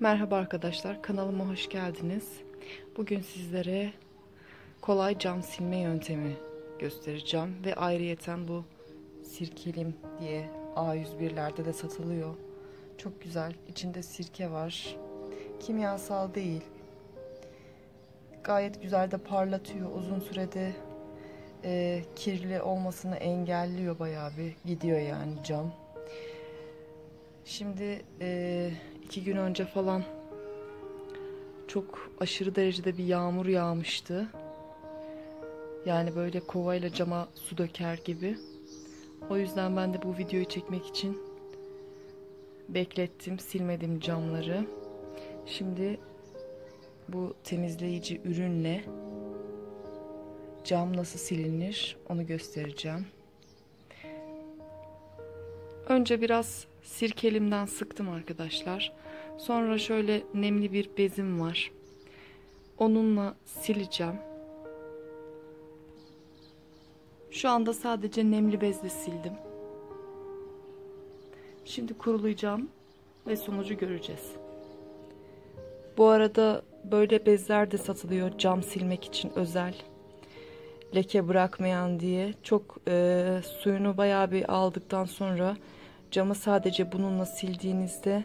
Merhaba arkadaşlar, kanalıma hoş geldiniz. Bugün sizlere kolay cam silme yöntemi göstereceğim ve ayrıyeten bu sirkelim diye A101'lerde de satılıyor. Çok güzel, içinde sirke var. Kimyasal değil. Gayet güzel de parlatıyor. Uzun sürede e, kirli olmasını engelliyor bayağı bir gidiyor yani cam. Şimdi e, iki gün önce falan çok aşırı derecede bir yağmur yağmıştı. Yani böyle kovayla cama su döker gibi. O yüzden ben de bu videoyu çekmek için beklettim, silmedim camları. Şimdi bu temizleyici ürünle cam nasıl silinir onu göstereceğim. Önce biraz sirkelimden sıktım arkadaşlar. Sonra şöyle nemli bir bezim var. Onunla sileceğim. Şu anda sadece nemli bezle sildim. Şimdi kurulayacağım ve sonucu göreceğiz. Bu arada böyle bezler de satılıyor cam silmek için özel. Leke bırakmayan diye. Çok e, suyunu bayağı bir aldıktan sonra camı sadece bununla sildiğinizde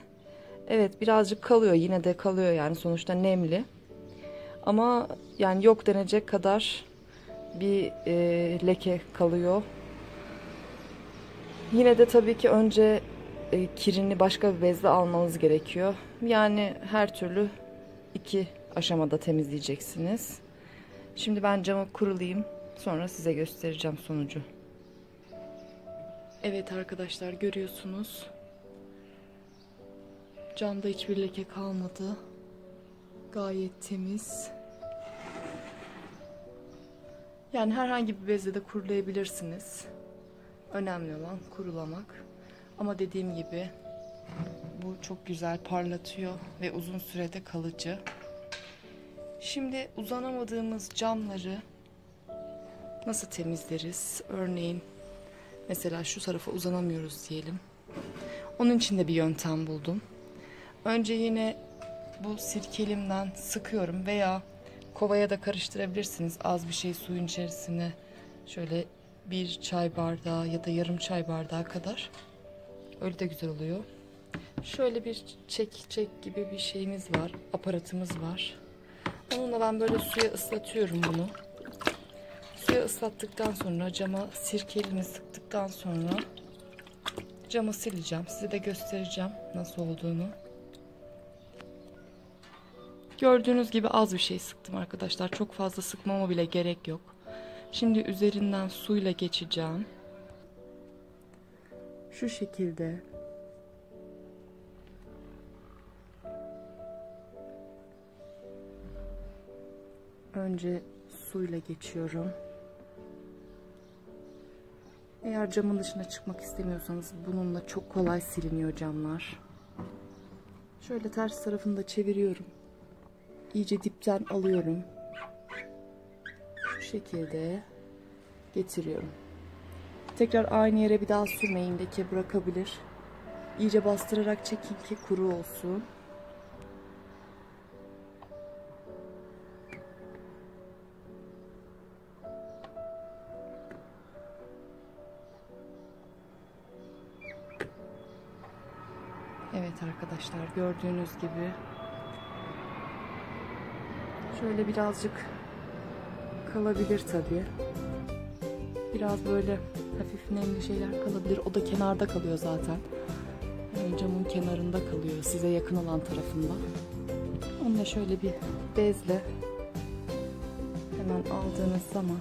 evet birazcık kalıyor yine de kalıyor yani sonuçta nemli. Ama yani yok denecek kadar bir e, leke kalıyor. Yine de tabii ki önce e, kirini başka bir bezle almanız gerekiyor. Yani her türlü iki aşamada temizleyeceksiniz. Şimdi ben camı kurulayım sonra size göstereceğim sonucu Evet arkadaşlar görüyorsunuz. Camda hiçbir leke kalmadı. Gayet temiz. Yani herhangi bir bezle de kurulayabilirsiniz. Önemli olan kurulamak. Ama dediğim gibi bu çok güzel parlatıyor ve uzun sürede kalıcı. Şimdi uzanamadığımız camları nasıl temizleriz? Örneğin Mesela şu tarafa uzanamıyoruz diyelim. Onun için de bir yöntem buldum. Önce yine bu sirkelimden sıkıyorum veya kovaya da karıştırabilirsiniz. Az bir şey suyun içerisine şöyle bir çay bardağı ya da yarım çay bardağı kadar. Öyle de güzel oluyor. Şöyle bir çek çek gibi bir şeyimiz var. Aparatımız var. Onunla ben böyle suya ıslatıyorum bunu. Suya ıslattıktan sonra cama sirkelini sıktıktan sonra camı sileceğim. Size de göstereceğim nasıl olduğunu. Gördüğünüz gibi az bir şey sıktım arkadaşlar. Çok fazla sıkmama bile gerek yok. Şimdi üzerinden suyla geçeceğim. Şu şekilde. Önce suyla geçiyorum. Eğer camın dışına çıkmak istemiyorsanız bununla çok kolay siliniyor camlar. Şöyle ters tarafını da çeviriyorum. İyice dipten alıyorum. Şu şekilde getiriyorum. Tekrar aynı yere bir daha sürmeyin leke bırakabilir. İyice bastırarak çekin ki kuru olsun. Evet arkadaşlar gördüğünüz gibi şöyle birazcık kalabilir tabi. Biraz böyle hafif nemli şeyler kalabilir. O da kenarda kalıyor zaten. Yani camın kenarında kalıyor. Size yakın olan tarafında. Onu da şöyle bir bezle hemen aldığınız zaman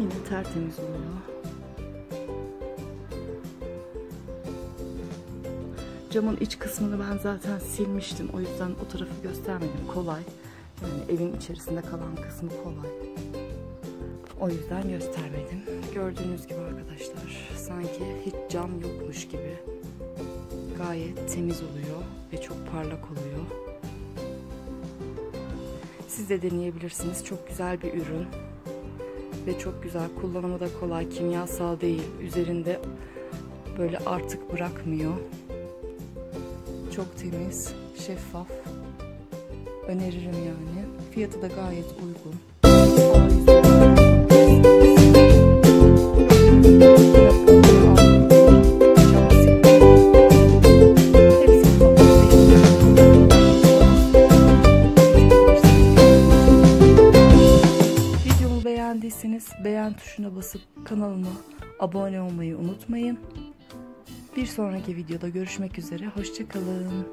yine tertemiz oluyor. Camın iç kısmını ben zaten silmiştim. O yüzden o tarafı göstermedim. Kolay. Yani evin içerisinde kalan kısmı kolay. O yüzden göstermedim. Gördüğünüz gibi arkadaşlar sanki hiç cam yokmuş gibi gayet temiz oluyor ve çok parlak oluyor. Siz de deneyebilirsiniz. Çok güzel bir ürün ve çok güzel. Kullanımı da kolay. Kimyasal değil. Üzerinde böyle artık bırakmıyor. Çok temiz, şeffaf. Öneririm yani. Fiyatı da gayet uygun. Videomu beğendiyseniz beğen tuşuna basıp kanalıma abone olmayı unutmayın. Bir sonraki videoda görüşmek üzere. Hoşçakalın.